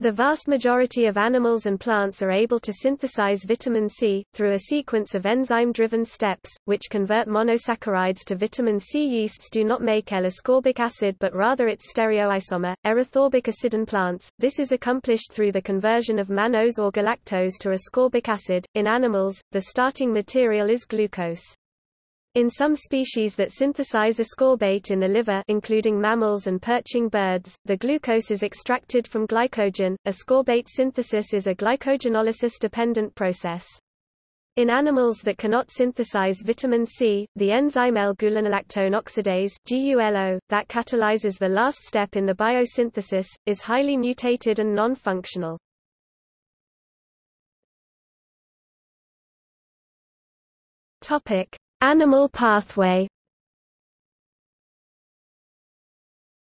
The vast majority of animals and plants are able to synthesize vitamin C, through a sequence of enzyme-driven steps, which convert monosaccharides to vitamin C. Yeasts do not make L-ascorbic acid but rather its stereoisomer, erythorbic acid in plants. This is accomplished through the conversion of mannose or galactose to ascorbic acid. In animals, the starting material is glucose. In some species that synthesize ascorbate in the liver including mammals and perching birds, the glucose is extracted from glycogen. Ascorbate synthesis is a glycogenolysis-dependent process. In animals that cannot synthesize vitamin C, the enzyme L-gulonolactone oxidase GULO, that catalyzes the last step in the biosynthesis, is highly mutated and non-functional. Topic: Animal pathway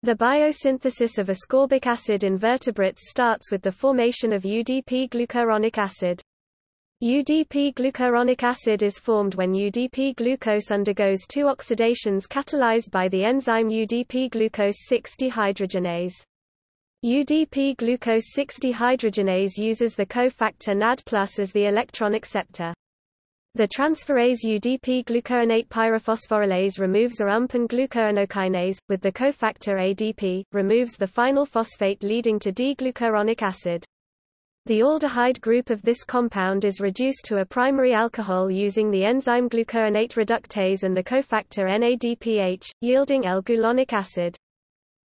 The biosynthesis of ascorbic acid in vertebrates starts with the formation of UDP glucuronic acid. UDP glucuronic acid is formed when UDP glucose undergoes two oxidations catalyzed by the enzyme UDP glucose 6 dehydrogenase. UDP glucose 6 dehydrogenase uses the cofactor NAD+ as the electron acceptor. The transferase UDP glucuronate pyrophosphorylase removes ARUMP and glucuronokinase, with the cofactor ADP, removes the final phosphate leading to D-glucuronic acid. The aldehyde group of this compound is reduced to a primary alcohol using the enzyme glucuronate reductase and the cofactor NADPH, yielding L-gulonic acid.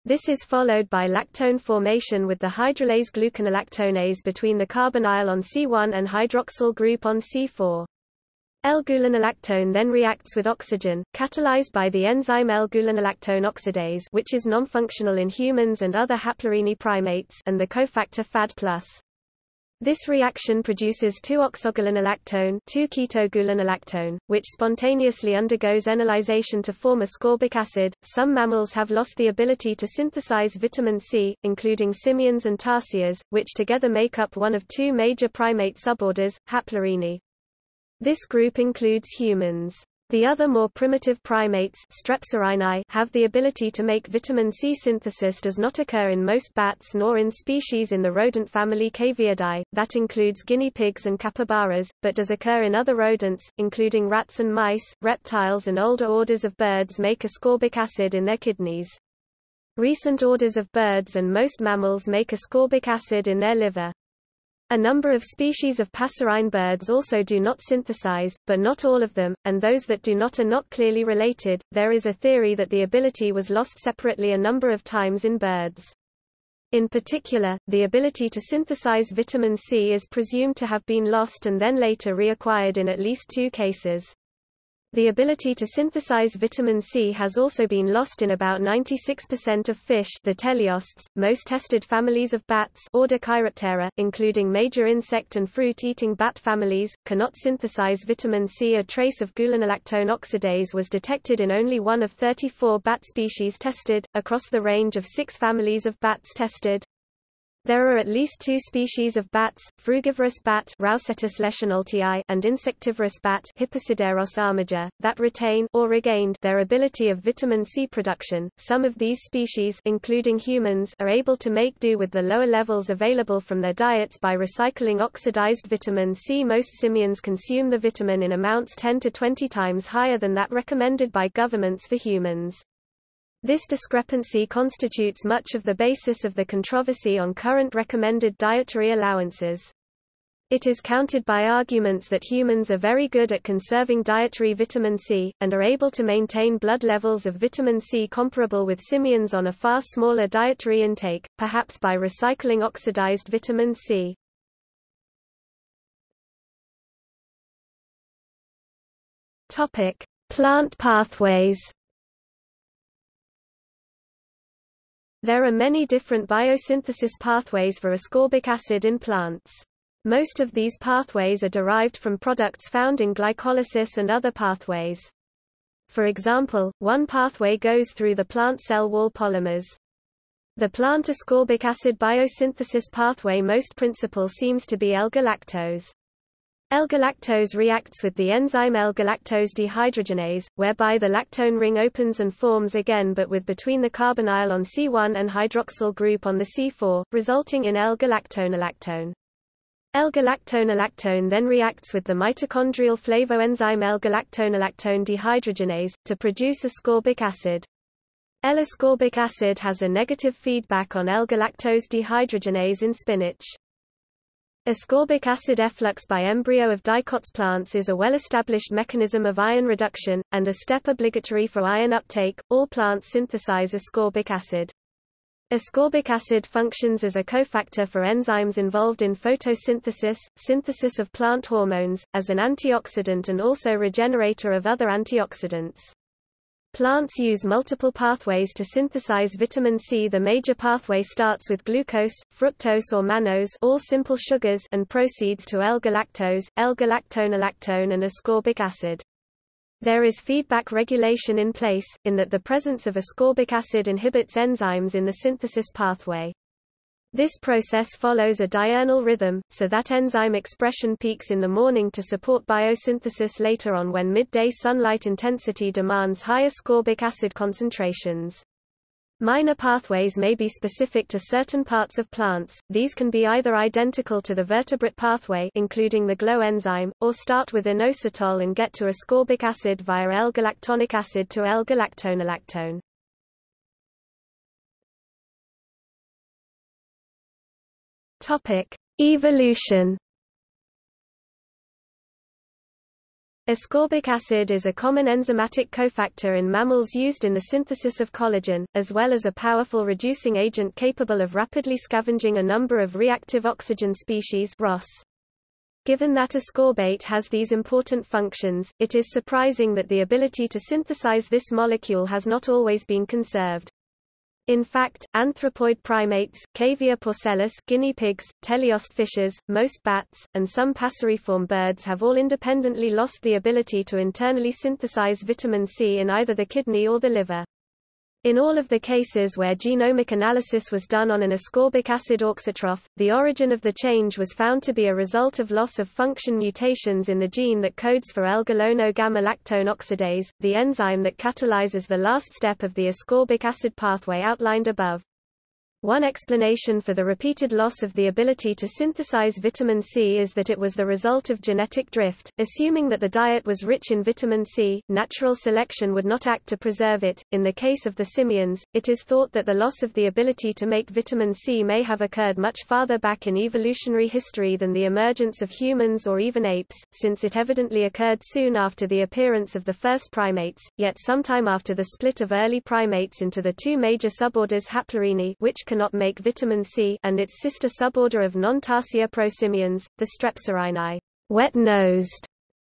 This is followed by lactone formation with the hydrolase gluconolactonase between the carbonyl on C1 and hydroxyl group on C4. L-gulonolactone then reacts with oxygen, catalyzed by the enzyme L-gulonolactone oxidase which is nonfunctional in humans and other Haplorhini primates and the cofactor FAD+. This reaction produces 2-oxogulonolactone 2-ketogulonolactone, which spontaneously undergoes enolization to form ascorbic acid. Some mammals have lost the ability to synthesize vitamin C, including simians and tarsiers, which together make up one of two major primate suborders, Haplorhini. This group includes humans. The other more primitive primates have the ability to make vitamin C. Synthesis does not occur in most bats nor in species in the rodent family Caviidae, that includes guinea pigs and capybaras, but does occur in other rodents, including rats and mice, reptiles and older orders of birds make ascorbic acid in their kidneys. Recent orders of birds and most mammals make ascorbic acid in their liver. A number of species of passerine birds also do not synthesize, but not all of them, and those that do not are not clearly related. There is a theory that the ability was lost separately a number of times in birds. In particular, the ability to synthesize vitamin C is presumed to have been lost and then later reacquired in at least two cases. The ability to synthesize vitamin C has also been lost in about 96% of fish the teleosts, most tested families of bats order Chiroptera, including major insect and fruit-eating bat families, cannot synthesize vitamin C. A trace of gulonolactone oxidase was detected in only one of 34 bat species tested, across the range of six families of bats tested. There are at least two species of bats, frugivorous bat and insectivorous bat armiger, that retain or regained their ability of vitamin C production. Some of these species including humans are able to make do with the lower levels available from their diets by recycling oxidized vitamin C. Most simians consume the vitamin in amounts 10 to 20 times higher than that recommended by governments for humans. This discrepancy constitutes much of the basis of the controversy on current recommended dietary allowances. It is countered by arguments that humans are very good at conserving dietary vitamin C, and are able to maintain blood levels of vitamin C comparable with simians on a far smaller dietary intake, perhaps by recycling oxidized vitamin C. Plant pathways There are many different biosynthesis pathways for ascorbic acid in plants. Most of these pathways are derived from products found in glycolysis and other pathways. For example, one pathway goes through the plant cell wall polymers. The plant ascorbic acid biosynthesis pathway most principal seems to be L-galactose. L-galactose reacts with the enzyme L-galactose dehydrogenase, whereby the lactone ring opens and forms again but with between the carbonyl on C1 and hydroxyl group on the C4, resulting in L-galactonolactone. L-galactonolactone then reacts with the mitochondrial flavoenzyme L-galactonolactone dehydrogenase, to produce ascorbic acid. L-ascorbic acid has a negative feedback on L-galactose dehydrogenase in spinach. Ascorbic acid efflux by embryo of dicots plants is a well-established mechanism of iron reduction, and a step obligatory for iron uptake. All plants synthesize ascorbic acid. Ascorbic acid functions as a cofactor for enzymes involved in photosynthesis, synthesis of plant hormones, as an antioxidant and also regenerator of other antioxidants. Plants use multiple pathways to synthesize vitamin C. The major pathway starts with glucose, fructose or mannose all simple sugars and proceeds to L-galactose, L-galactonolactone and ascorbic acid. There is feedback regulation in place, in that the presence of ascorbic acid inhibits enzymes in the synthesis pathway. This process follows a diurnal rhythm, so that enzyme expression peaks in the morning to support biosynthesis later on when midday sunlight intensity demands high ascorbic acid concentrations. Minor pathways may be specific to certain parts of plants, these can be either identical to the vertebrate pathway including the GLO enzyme, or start with inositol and get to ascorbic acid via L-galactonic acid to L-galactonolactone. Evolution Ascorbic acid is a common enzymatic cofactor in mammals used in the synthesis of collagen, as well as a powerful reducing agent capable of rapidly scavenging a number of reactive oxygen species ROS. Given that ascorbate has these important functions, it is surprising that the ability to synthesize this molecule has not always been conserved. In fact, anthropoid primates, Cavia porcellus guinea pigs, teleost fishes, most bats, and some passeriform birds have all independently lost the ability to internally synthesize vitamin C in either the kidney or the liver. In all of the cases where genomic analysis was done on an ascorbic acid auxotroph, the origin of the change was found to be a result of loss of function mutations in the gene that codes for L-gulono-gamma-lactone oxidase, the enzyme that catalyzes the last step of the ascorbic acid pathway outlined above. One explanation for the repeated loss of the ability to synthesize vitamin C is that it was the result of genetic drift. Assuming that the diet was rich in vitamin C, natural selection would not act to preserve it. In the case of the simians, it is thought that the loss of the ability to make vitamin C may have occurred much farther back in evolutionary history than the emergence of humans or even apes, since it evidently occurred soon after the appearance of the first primates, yet sometime after the split of early primates into the two major suborders Haplorhini which can cannot make vitamin C and its sister suborder of non-tarsier prosimians, the Strepsirrhini wet-nosed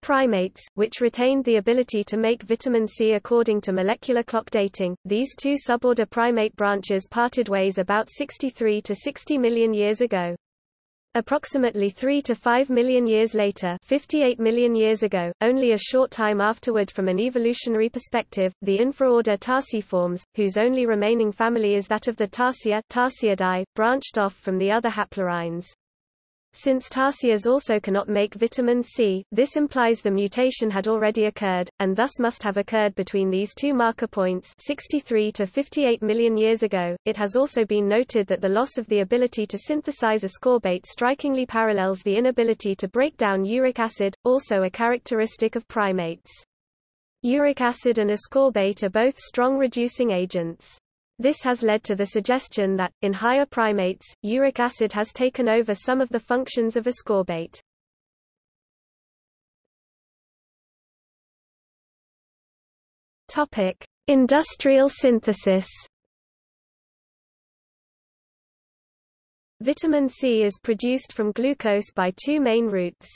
primates, which retained the ability to make vitamin C according to molecular clock dating. These two suborder primate branches parted ways about 63 to 60 million years ago. Approximately 3 to 5 million years later 58 million years ago, only a short time afterward from an evolutionary perspective, the infraorder Tarsiformes, whose only remaining family is that of the Tarsiers Tarsiidae, branched off from the other haplorhines. Since tarsiers also cannot make vitamin C, this implies the mutation had already occurred, and thus must have occurred between these two marker points 63 to 58 million years ago. It has also been noted that the loss of the ability to synthesize ascorbate strikingly parallels the inability to break down uric acid, also a characteristic of primates. Uric acid and ascorbate are both strong reducing agents. This has led to the suggestion that, in higher primates, uric acid has taken over some of the functions of ascorbate. Topic: Industrial synthesis. Vitamin C is produced from glucose by two main routes.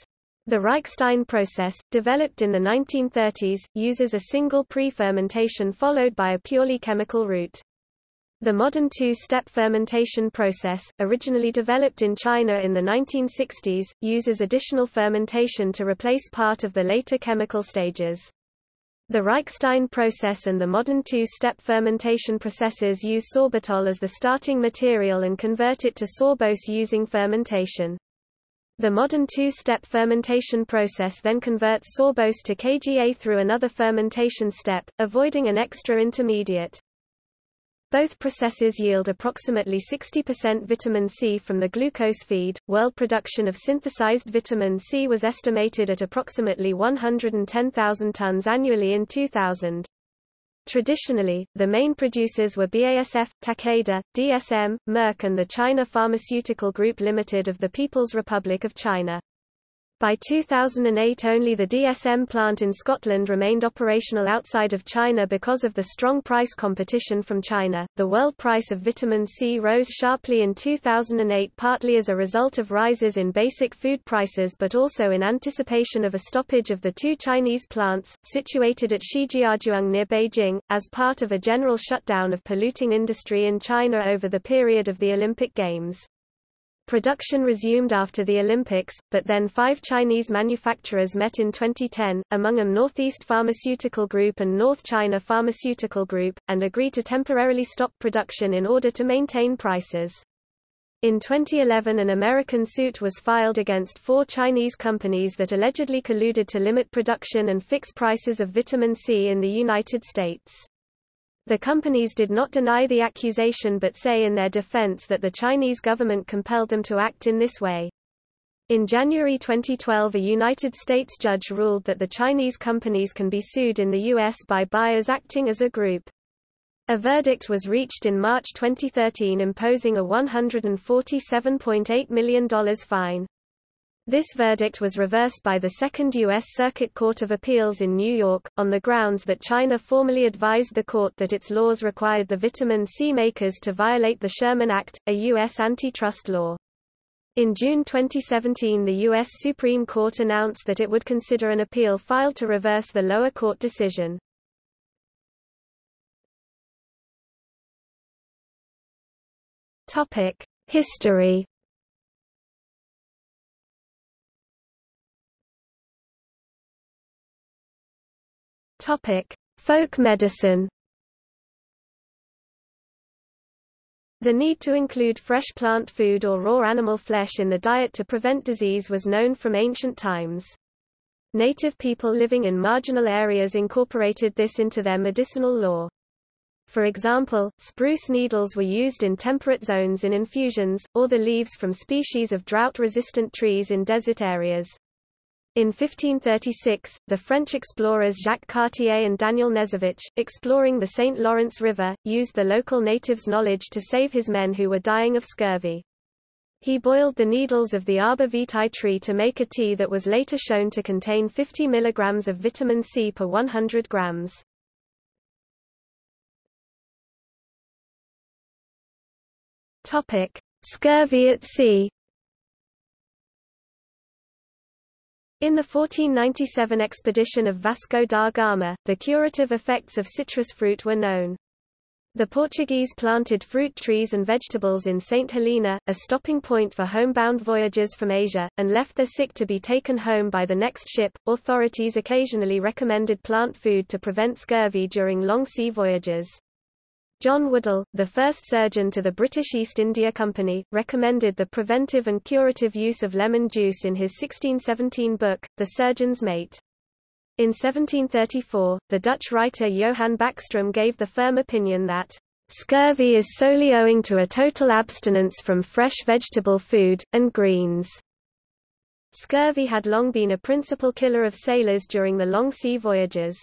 The Reichstein process, developed in the 1930s, uses a single pre-fermentation followed by a purely chemical route. The modern two-step fermentation process, originally developed in China in the 1960s, uses additional fermentation to replace part of the later chemical stages. The Reichstein process and the modern two-step fermentation processes use sorbitol as the starting material and convert it to sorbose using fermentation. The modern two-step fermentation process then converts sorbose to KGA through another fermentation step, avoiding an extra intermediate. Both processes yield approximately 60% vitamin C from the glucose feed. World production of synthesized vitamin C was estimated at approximately 110,000 tons annually in 2000. Traditionally, the main producers were BASF, Takeda, DSM, Merck and the China Pharmaceutical Group Limited of the People's Republic of China. By 2008 only the DSM plant in Scotland remained operational outside of China because of the strong price competition from China. The world price of vitamin C rose sharply in 2008 partly as a result of rises in basic food prices but also in anticipation of a stoppage of the two Chinese plants, situated at Shijiazhuang near Beijing, as part of a general shutdown of polluting industry in China over the period of the Olympic Games. Production resumed after the Olympics, but then five Chinese manufacturers met in 2010, among them Northeast Pharmaceutical Group and North China Pharmaceutical Group, and agreed to temporarily stop production in order to maintain prices. In 2011 an American suit was filed against four Chinese companies that allegedly colluded to limit production and fix prices of vitamin C in the United States. The companies did not deny the accusation but say in their defense that the Chinese government compelled them to act in this way. In January 2012 a United States judge ruled that the Chinese companies can be sued in the U.S. by buyers acting as a group. A verdict was reached in March 2013 imposing a $147.8 million fine. This verdict was reversed by the Second U.S. Circuit Court of Appeals in New York, on the grounds that China formally advised the court that its laws required the vitamin C makers to violate the Sherman Act, a U.S. antitrust law. In June 2017 the U.S. Supreme Court announced that it would consider an appeal filed to reverse the lower court decision. History Topic: Folk medicine. The need to include fresh plant food or raw animal flesh in the diet to prevent disease was known from ancient times. Native people living in marginal areas incorporated this into their medicinal lore. For example, spruce needles were used in temperate zones in infusions, or the leaves from species of drought-resistant trees in desert areas. In 1536, the French explorers Jacques Cartier and Daniel Knežević, exploring the St. Lawrence River, used the local natives' knowledge to save his men who were dying of scurvy. He boiled the needles of the arbor vitae tree to make a tea that was later shown to contain 50 mg of vitamin C per 100 grams. Scurvy at sea In the 1497 expedition of Vasco da Gama, the curative effects of citrus fruit were known. The Portuguese planted fruit trees and vegetables in St. Helena, a stopping point for homebound voyagers from Asia, and left their sick to be taken home by the next ship. Authorities occasionally recommended plant food to prevent scurvy during long sea voyages. John Woodall, the first surgeon to the British East India Company, recommended the preventive and curative use of lemon juice in his 1617 book, The Surgeon's Mate. In 1734, the Dutch writer Johan Bachstrom gave the firm opinion that Scurvy is solely owing to a total abstinence from fresh vegetable food, and greens. Scurvy had long been a principal killer of sailors during the long sea voyages.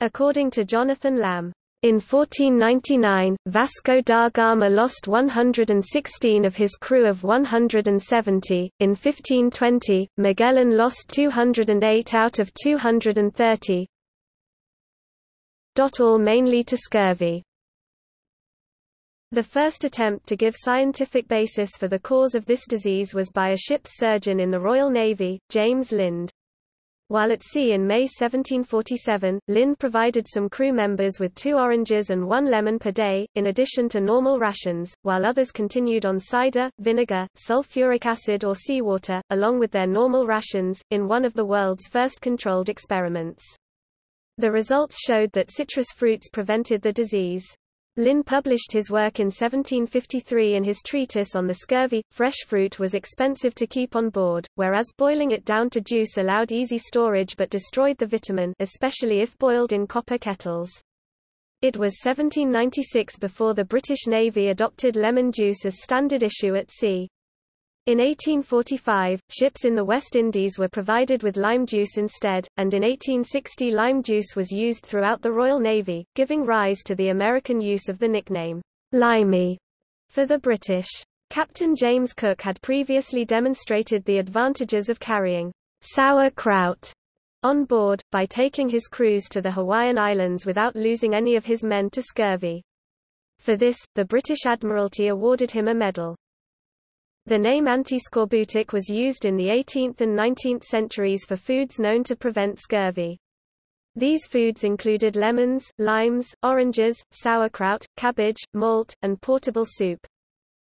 According to Jonathan Lamb, in 1499, Vasco da Gama lost 116 of his crew of 170. In 1520, Magellan lost 208 out of 230. All mainly to scurvy. The first attempt to give scientific basis for the cause of this disease was by a ship's surgeon in the Royal Navy, James Lind. While at sea in May 1747, Lind provided some crew members with two oranges and one lemon per day, in addition to normal rations, while others continued on cider, vinegar, sulfuric acid or seawater, along with their normal rations, in one of the world's first controlled experiments. The results showed that citrus fruits prevented the disease. Lind published his work in 1753 in his treatise on the scurvy. Fresh fruit was expensive to keep on board, whereas boiling it down to juice allowed easy storage but destroyed the vitamin especially if boiled in copper kettles. It was 1796 before the British Navy adopted lemon juice as standard issue at sea. In 1845, ships in the West Indies were provided with lime juice instead, and in 1860 lime juice was used throughout the Royal Navy, giving rise to the American use of the nickname, limey, for the British. Captain James Cook had previously demonstrated the advantages of carrying sauerkraut on board, by taking his crews to the Hawaiian Islands without losing any of his men to scurvy. For this, the British Admiralty awarded him a medal. The name antiscorbutic was used in the 18th and 19th centuries for foods known to prevent scurvy. These foods included lemons, limes, oranges, sauerkraut, cabbage, malt, and portable soup.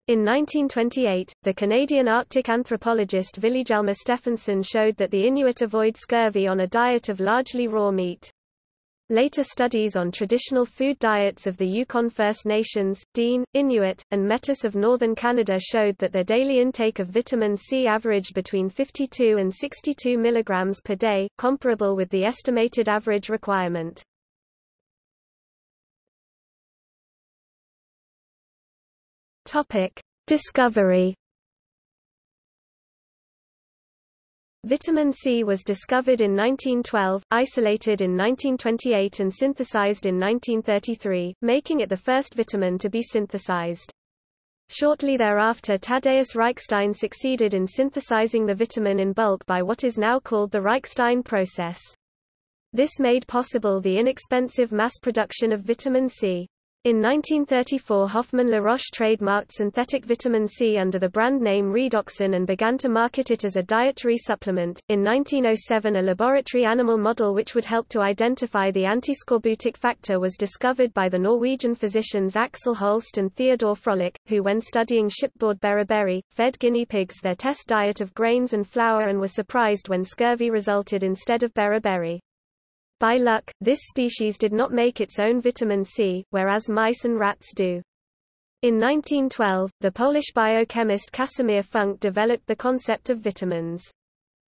In 1928, the Canadian Arctic anthropologist Vilhjalmur Stefansson showed that the Inuit avoid scurvy on a diet of largely raw meat. Later studies on traditional food diets of the Yukon First Nations, Dene, Inuit, and Metis of northern Canada showed that their daily intake of vitamin C averaged between 52 and 62 mg per day, comparable with the estimated average requirement. Discovery Vitamin C was discovered in 1912, isolated in 1928 and synthesized in 1933, making it the first vitamin to be synthesized. Shortly thereafter Tadeusz Reichstein succeeded in synthesizing the vitamin in bulk by what is now called the Reichstein process. This made possible the inexpensive mass production of vitamin C. In 1934 Hoffmann La Roche trademarked synthetic vitamin C under the brand name Redoxon and began to market it as a dietary supplement. In 1907 a laboratory animal model which would help to identify the antiscorbutic factor was discovered by the Norwegian physicians Axel Holst and Theodore Frølich, who when studying shipboard beriberi, fed guinea pigs their test diet of grains and flour and were surprised when scurvy resulted instead of beriberi. By luck, this species did not make its own vitamin C, whereas mice and rats do. In 1912, the Polish biochemist Casimir Funk developed the concept of vitamins.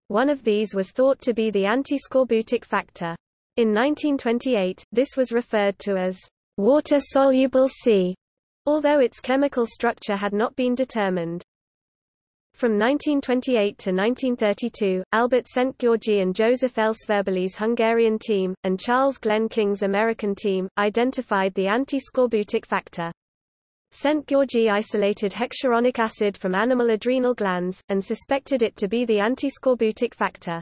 One of these was thought to be the antiscorbutic factor. In 1928, this was referred to as water-soluble C, although its chemical structure had not been determined. From 1928 to 1932, Albert Szent-Györgyi and Joseph L. Svirbely's Hungarian team, and Charles Glenn King's American team, identified the anti-scorbutic factor. Szent-Györgyi isolated hexuronic acid from animal adrenal glands, and suspected it to be the anti-scorbutic factor.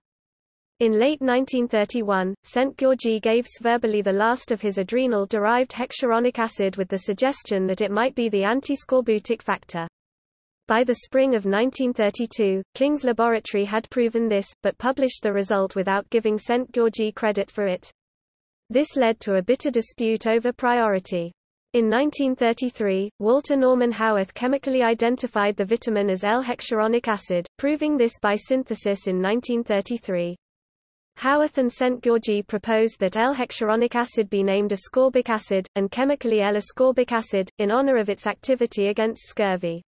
In late 1931, Szent-Györgyi gave Svirbely the last of his adrenal-derived hexuronic acid with the suggestion that it might be the anti-scorbutic factor. By the spring of 1932, King's laboratory had proven this, but published the result without giving Szent-Györgyi credit for it. This led to a bitter dispute over priority. In 1933, Walter Norman Haworth chemically identified the vitamin as L-hexuronic acid, proving this by synthesis in 1933. Haworth and Szent-Györgyi proposed that L-hexuronic acid be named ascorbic acid, and chemically L-ascorbic acid, in honor of its activity against scurvy.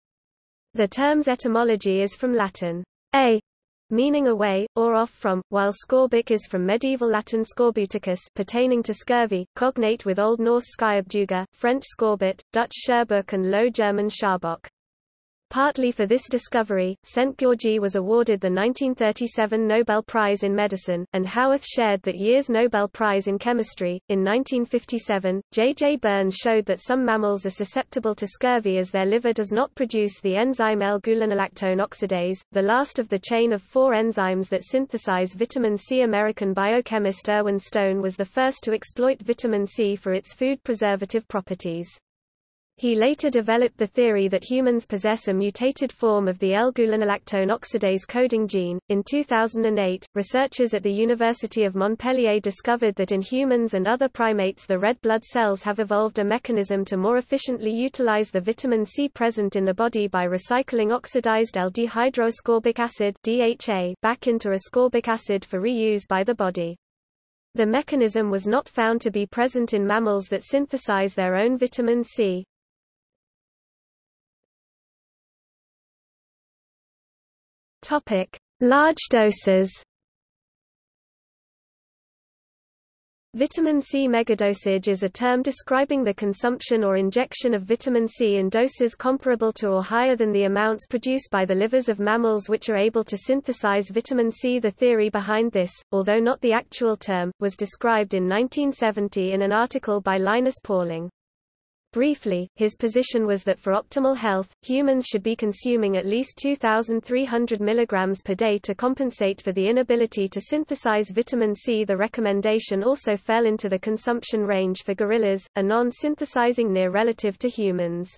The term's etymology is from Latin a, meaning away, or off from, while scorbic is from medieval Latin scorbuticus pertaining to scurvy, cognate with Old Norse skyrbjugr, French scorbut, Dutch scheurbuik and Low German scharbock. Partly for this discovery, Szent-Györgyi was awarded the 1937 Nobel Prize in Medicine, and Haworth shared that year's Nobel Prize in Chemistry. In 1957, J. J. Burns showed that some mammals are susceptible to scurvy as their liver does not produce the enzyme L-gulonolactone oxidase, the last of the chain of four enzymes that synthesize vitamin C. American biochemist Irwin Stone was the first to exploit vitamin C for its food preservative properties. He later developed the theory that humans possess a mutated form of the L-gulonolactone oxidase coding gene. In 2008, researchers at the University of Montpellier discovered that in humans and other primates the red blood cells have evolved a mechanism to more efficiently utilize the vitamin C present in the body by recycling oxidized L-dehydroascorbic acid (DHA) back into ascorbic acid for reuse by the body. The mechanism was not found to be present in mammals that synthesize their own vitamin C. Topic: Large doses. Vitamin C megadosage is a term describing the consumption or injection of vitamin C in doses comparable to or higher than the amounts produced by the livers of mammals which are able to synthesize vitamin C. The theory behind this, although not the actual term, was described in 1970 in an article by Linus Pauling. Briefly, his position was that for optimal health, humans should be consuming at least 2,300 mg per day to compensate for the inability to synthesize vitamin C. The recommendation also fell into the consumption range for gorillas, a non-synthesizing near relative to humans.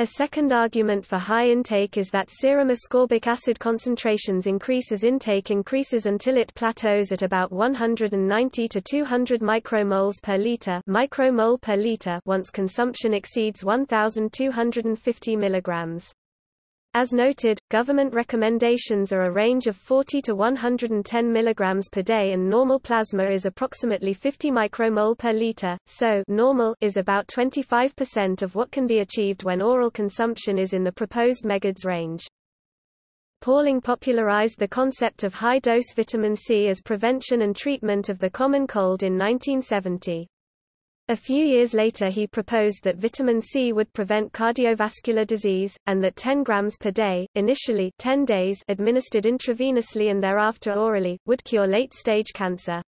A second argument for high intake is that serum ascorbic acid concentrations increase as intake increases until it plateaus at about 190 to 200 micromoles per liter, micromole per liter once consumption exceeds 1250 milligrams. As noted, government recommendations are a range of 40 to 110 mg per day and normal plasma is approximately 50 micromole per liter, so normal is about 25% of what can be achieved when oral consumption is in the proposed megadose range. Pauling popularized the concept of high-dose vitamin C as prevention and treatment of the common cold in 1970. A few years later he proposed that vitamin C would prevent cardiovascular disease, and that 10 grams per day, initially 10 days administered intravenously and thereafter orally, would cure late-stage cancer.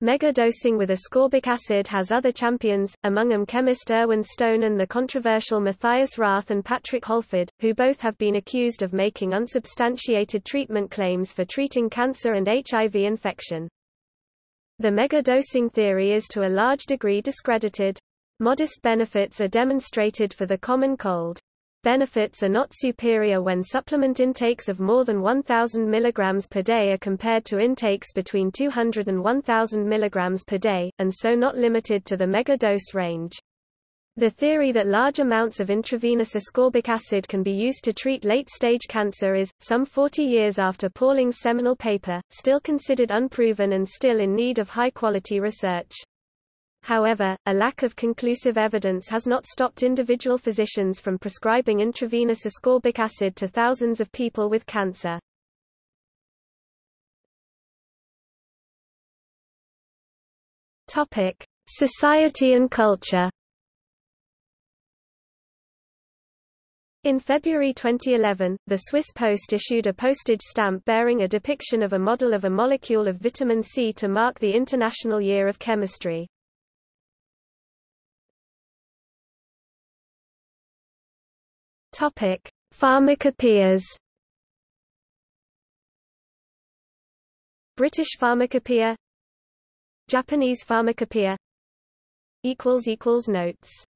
Megadosing with ascorbic acid has other champions, among them chemist Irwin Stone and the controversial Matthias Rath and Patrick Holford, who both have been accused of making unsubstantiated treatment claims for treating cancer and HIV infection. The megadosing theory is to a large degree discredited. Modest benefits are demonstrated for the common cold. Benefits are not superior when supplement intakes of more than 1000 mg per day are compared to intakes between 200 and 1000 mg per day, and so not limited to the megadose range. The theory that large amounts of intravenous ascorbic acid can be used to treat late-stage cancer is, some 40 years after Pauling's seminal paper, still considered unproven and still in need of high-quality research. However, a lack of conclusive evidence has not stopped individual physicians from prescribing intravenous ascorbic acid to thousands of people with cancer. Topic: Society and culture. In February 2011, the Swiss Post issued a postage stamp bearing a depiction of a model of a molecule of vitamin C to mark the International Year of Chemistry. Topic: Pharmacopoeias. British Pharmacopoeia Japanese Pharmacopoeia equals equals notes